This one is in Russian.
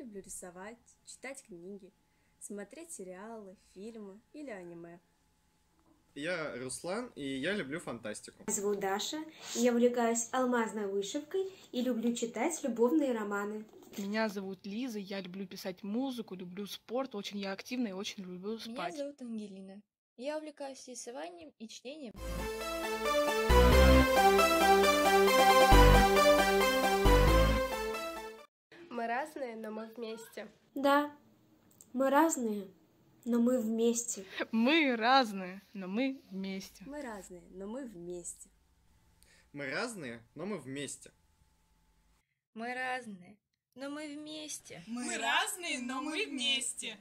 люблю рисовать, читать книги, смотреть сериалы, фильмы или аниме. Я Руслан, и я люблю фантастику. Меня зовут Даша, и я увлекаюсь алмазной вышивкой и люблю читать любовные романы. Меня зовут Лиза, я люблю писать музыку, люблю спорт, очень я активная и очень люблю Меня спать. зовут Ангелина. Я увлекаюсь рисованием и чтением. Разные, но мы вместе. Да, мы разные, но мы вместе. Мы разные, но мы вместе. Мы разные, но мы вместе. Мы разные, но мы вместе. Мы разные, но мы вместе. Мы разные, но мы вместе.